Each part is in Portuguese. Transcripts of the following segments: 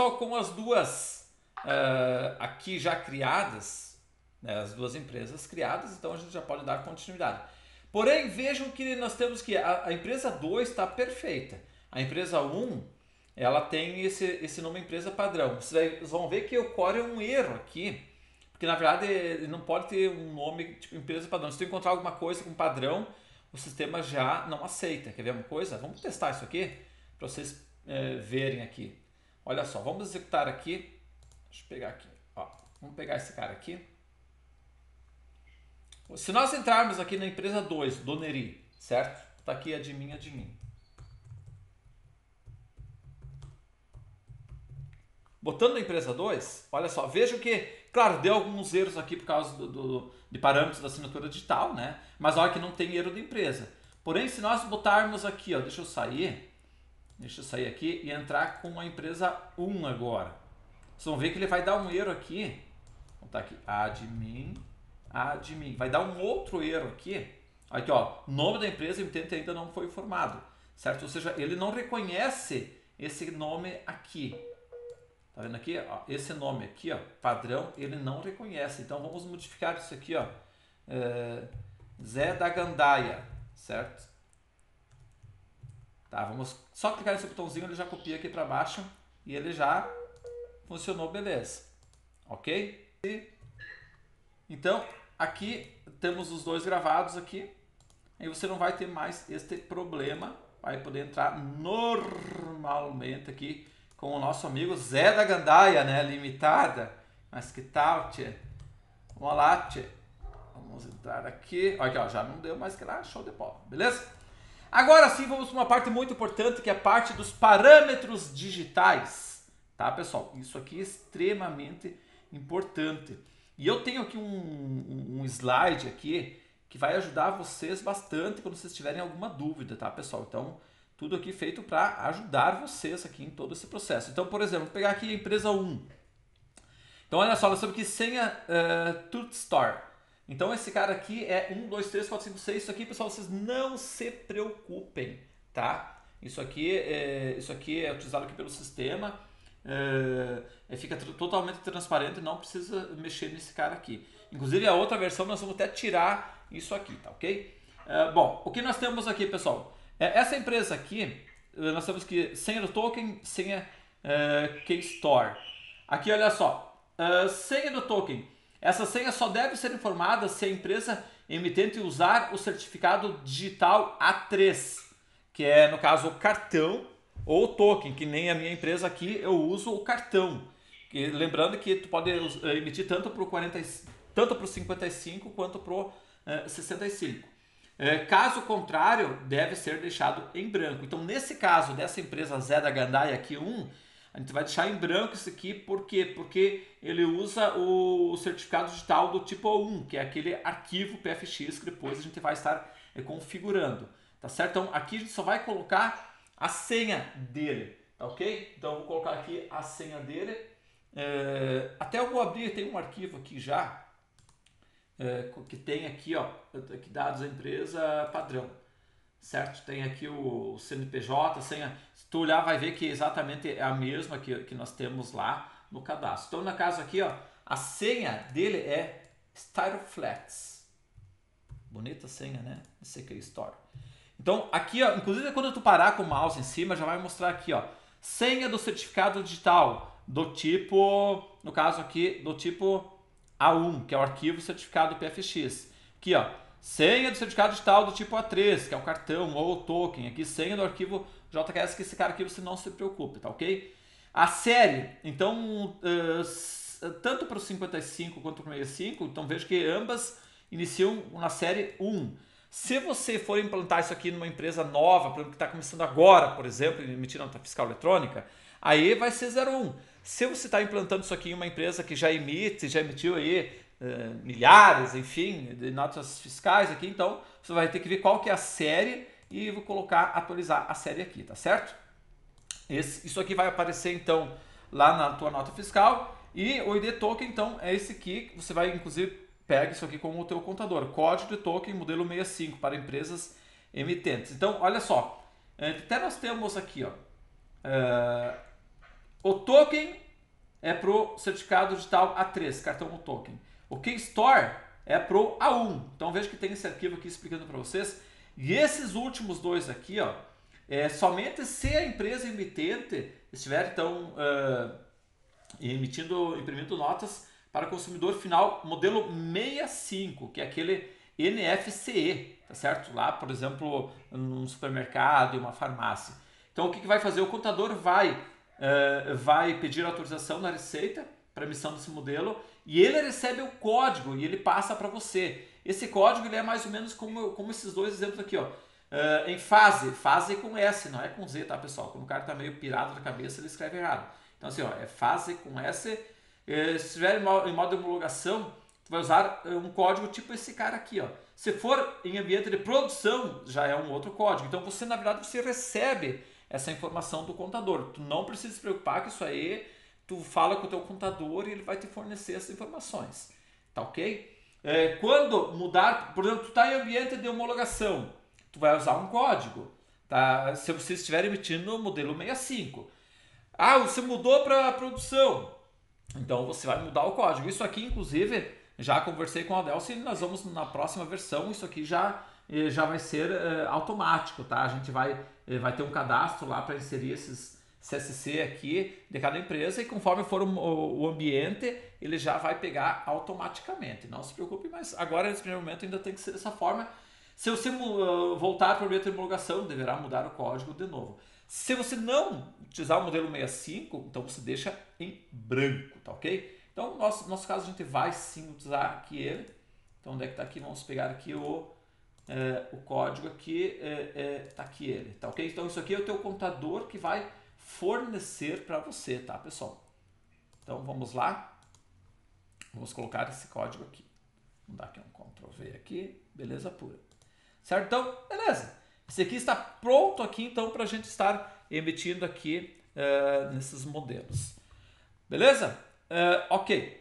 pessoal, com as duas uh, aqui já criadas, né, as duas empresas criadas, então a gente já pode dar continuidade. Porém, vejam que nós temos que a, a empresa 2 está perfeita. A empresa 1, um, ela tem esse, esse nome empresa padrão. Vocês vão ver que ocorre um erro aqui, porque na verdade ele não pode ter um nome tipo empresa padrão. Se tu encontrar alguma coisa com padrão, o sistema já não aceita. Quer ver uma coisa? Vamos testar isso aqui para vocês é, verem aqui. Olha só, vamos executar aqui. Deixa eu pegar aqui. Ó, vamos pegar esse cara aqui. Se nós entrarmos aqui na empresa 2, Doneri, certo? Está aqui admin, admin. Botando na empresa 2, olha só, veja que, claro, deu alguns erros aqui por causa do, do, de parâmetros da assinatura digital, né? Mas olha que não tem erro de empresa. Porém, se nós botarmos aqui, ó, deixa eu sair, deixa eu sair aqui e entrar com a empresa 1 agora. Vocês vão ver que ele vai dar um erro aqui. Vou botar aqui, admin, admin. Vai dar um outro erro aqui. Aqui, ó, nome da empresa emitente ainda não foi informado, certo? Ou seja, ele não reconhece esse nome aqui. Tá vendo aqui? Ó, esse nome aqui, ó, padrão, ele não reconhece. Então vamos modificar isso aqui, ó. É, Zé da Gandaia, certo? Tá, vamos só clicar nesse botãozinho, ele já copia aqui para baixo e ele já funcionou, beleza. Ok? Então, aqui temos os dois gravados aqui. Aí você não vai ter mais este problema. Vai poder entrar normalmente aqui com o nosso amigo Zé da Gandaia, né? Limitada. Mas que tal, tchê? Vamos lá, tchê. Vamos entrar aqui. Olha aqui, ó, já não deu mais que lá, show de bola, beleza? Agora sim, vamos para uma parte muito importante, que é a parte dos parâmetros digitais. Tá, pessoal? Isso aqui é extremamente importante. E eu tenho aqui um, um slide aqui que vai ajudar vocês bastante quando vocês tiverem alguma dúvida, tá, pessoal? Então, tudo aqui feito para ajudar vocês aqui em todo esse processo. Então, por exemplo, vou pegar aqui a empresa 1. Então, olha só, nós temos aqui senha uh, Tooth Store. Então, esse cara aqui é 1, 2, 3, 4, 5, 6. Isso aqui, pessoal, vocês não se preocupem, tá? Isso aqui é, isso aqui é utilizado aqui pelo sistema. É, fica totalmente transparente, não precisa mexer nesse cara aqui. Inclusive, a outra versão nós vamos até tirar isso aqui, tá ok? É, bom, o que nós temos aqui, pessoal? É, essa empresa aqui, eh, nós temos que senha do token, senha uh, Key Store. Aqui, olha só, uh, senha do token. Essa senha só deve ser informada se a empresa emitente usar o certificado digital A3, que é, no caso, o cartão ou token, que nem a minha empresa aqui, eu uso o cartão. Que, lembrando que tu pode emitir tanto para o 40, tanto para o 55 quanto para o uh, 65. É, caso contrário, deve ser deixado em branco. Então, nesse caso dessa empresa Zé da Gandai aqui 1, a gente vai deixar em branco isso aqui, por quê? Porque ele usa o certificado digital do tipo 1, que é aquele arquivo PFX que depois a gente vai estar configurando, tá certo? Então, aqui a gente só vai colocar a senha dele, tá ok? Então, vou colocar aqui a senha dele. É, até eu vou abrir, tem um arquivo aqui já, é, que tem aqui, ó, que dados da empresa padrão, certo? Tem aqui o CNPJ, senha. Se tu olhar, vai ver que exatamente é a mesma que, que nós temos lá no cadastro. Então, no caso aqui, ó, a senha dele é Styroflex. Bonita senha, né? CK Store. Então, aqui, ó, inclusive quando tu parar com o mouse em cima, já vai mostrar aqui, ó, senha do certificado digital do tipo, no caso aqui, do tipo a1, que é o arquivo certificado PFX. Aqui, ó, senha do certificado digital do tipo A3, que é o cartão ou o token. Aqui, senha do arquivo JKS, que esse cara aqui você não se preocupe, tá ok? A série, então, uh, tanto para o 55 quanto para o 65, então veja que ambas iniciam na série 1. Se você for implantar isso aqui numa empresa nova, que está começando agora, por exemplo, emitir nota fiscal eletrônica, aí vai ser 01. Se você está implantando isso aqui em uma empresa que já emite, já emitiu aí uh, milhares, enfim, de notas fiscais aqui, então você vai ter que ver qual que é a série e vou colocar, atualizar a série aqui, tá certo? Esse, isso aqui vai aparecer então lá na tua nota fiscal e o ID token então é esse aqui, você vai inclusive pega isso aqui como o teu contador, código de token modelo 65 para empresas emitentes. Então, olha só, até nós temos aqui, ó, uh, O token é para o certificado digital A3, cartão token. O Key Store é para o A1. Então veja que tem esse arquivo aqui explicando para vocês. E esses últimos dois aqui, ó, é somente se a empresa emitente estiver então uh, emitindo, imprimindo notas para consumidor final modelo 65, que é aquele NFCE, tá certo? Lá, por exemplo, num supermercado, uma farmácia. Então, o que, que vai fazer? O contador vai, uh, vai pedir autorização na Receita para emissão desse modelo e ele recebe o código e ele passa para você. Esse código ele é mais ou menos como, como esses dois exemplos aqui, ó. Uh, em fase, fase com S, não é com Z, tá pessoal? Quando o cara tá meio pirado na cabeça, ele escreve errado. Então assim, ó, é fase com S. Uh, se estiver em modo de homologação, tu vai usar eh, um código tipo esse cara aqui, ó. Se for em ambiente de produção, já é um outro código. Então você, na verdade, você recebe essa informação do contador. Tu não precisa se preocupar que isso aí, tu fala com o teu contador e ele vai te fornecer essas informações. Tá ok? É, quando mudar, por exemplo, tu está em ambiente de homologação, tu vai usar um código. Tá? Se você estiver emitindo o modelo 65. Ah, você mudou para produção. Então você vai mudar o código. Isso aqui, inclusive, já conversei com a Adelson e nós vamos na próxima versão. Isso aqui já, eh, já vai ser uh, automático, tá? A gente vai, eh, vai ter um cadastro lá para inserir esses CSC aqui de cada empresa e conforme for o, ambiente, ele já vai pegar automaticamente. Não se preocupe, mas agora nesse primeiro momento ainda tem que ser dessa forma. Se você uh, voltar para o ambiente de homologação, deverá mudar o código de novo. Se você não utilizar o modelo 65, então você deixa em branco, tá ok? Então, no nosso, nosso caso, a gente vai sim utilizar aqui ele. Então, onde é que está aqui? Vamos pegar aqui o, é, o código aqui, está é, é, tá aqui ele, tá ok? Então, isso aqui é o teu contador que vai fornecer para você, tá, pessoal? Então, vamos lá. Vamos colocar esse código aqui. Vamos dar aqui um Ctrl V aqui, beleza pura. Certo? Então, beleza. Esse aqui está pronto aqui, então, para a gente estar emitindo aqui uh, nesses modelos. Beleza? Uh, ok.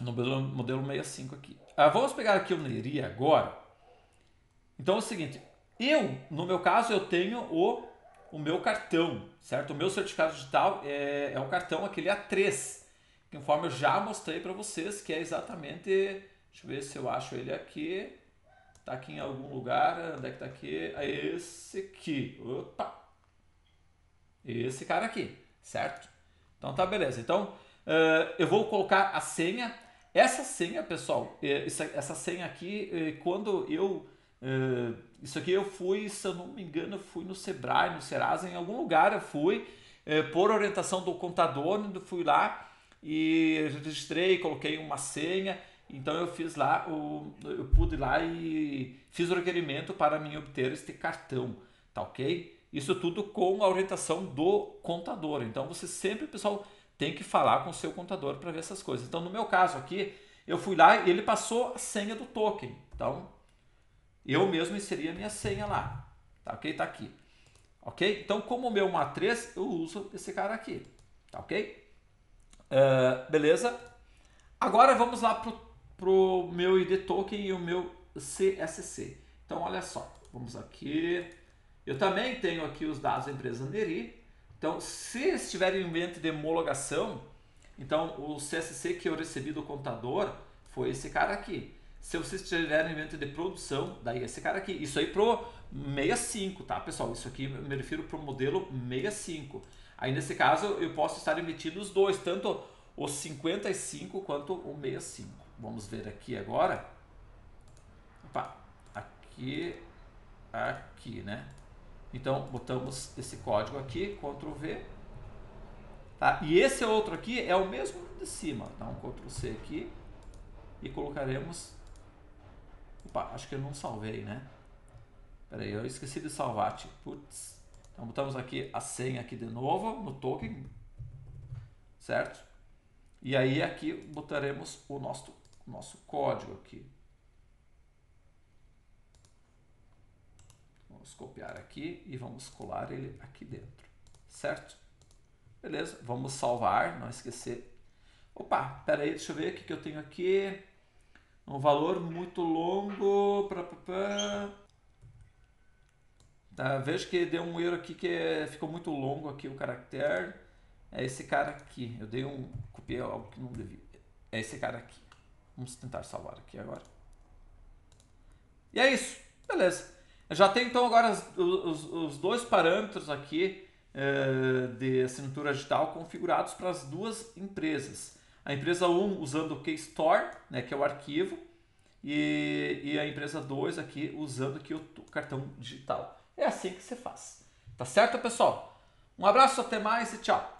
No modelo, modelo 65 aqui. Uh, vamos pegar aqui o Neri agora. Então é o seguinte, eu, no meu caso, eu tenho o, o meu cartão, certo? O meu certificado digital é, é o cartão aquele A3, conforme eu já mostrei para vocês, que é exatamente, deixa eu ver se eu acho ele aqui, Tá aqui em algum lugar. Onde é que tá aqui? É esse aqui. Opa! Esse cara aqui, certo? Então tá beleza. Então uh, eu vou colocar a senha. Essa senha, pessoal, essa, essa senha aqui, quando eu. Uh, isso aqui eu fui, se eu não me engano, eu fui no Sebrae, no Serasa, em algum lugar eu fui, uh, por orientação do contador, fui lá e registrei, coloquei uma senha então eu fiz lá, o, eu pude lá e fiz o requerimento para mim obter este cartão, tá ok? Isso tudo com a orientação do contador. Então você sempre, pessoal, tem que falar com o seu contador para ver essas coisas. Então no meu caso aqui, eu fui lá e ele passou a senha do token. Então eu mesmo inseri a minha senha lá, tá ok? Tá aqui. Ok? Então como o meu 3, eu uso esse cara aqui, tá ok? Uh, beleza? Agora vamos lá para o pro meu ID token e o meu CSC. Então, olha só, vamos aqui. Eu também tenho aqui os dados da empresa Neri. Então, se estiver em ambiente de homologação, então o CSC que eu recebi do contador foi esse cara aqui. Se você estiver em ambiente de produção, daí esse cara aqui. Isso aí pro 65, tá, pessoal? Isso aqui me refiro para o modelo 65. Aí nesse caso eu posso estar emitindo os dois, tanto o 55 quanto o 65. Vamos ver aqui agora. Opa, aqui, aqui, né? Então, botamos esse código aqui, Ctrl V. Tá? E esse outro aqui é o mesmo de cima. Dá um Ctrl C aqui e colocaremos... Opa, acho que eu não salvei, né? Pera aí, eu esqueci de salvar. Tipo, putz. Então, botamos aqui a senha aqui de novo no token, certo? E aí aqui botaremos o nosso nosso código aqui. Vamos copiar aqui e vamos colar ele aqui dentro, certo? Beleza, vamos salvar, não esquecer. Opa, pera aí, deixa eu ver o que, que eu tenho aqui. Um valor muito longo. Pra, pra, pra. Tá, vejo que deu um erro aqui que é, ficou muito longo aqui o caractere. é esse cara aqui. Eu dei um. copiei algo que não devia. É esse cara aqui. Vamos tentar salvar aqui agora. E é isso. Beleza. Eu já tenho então agora os, os, os dois parâmetros aqui é, de assinatura digital configurados para as duas empresas. A empresa 1 usando o KeyStore, né, que é o arquivo, e, e a empresa 2 aqui usando aqui o cartão digital. É assim que você faz. Tá certo, pessoal? Um abraço, até mais e tchau.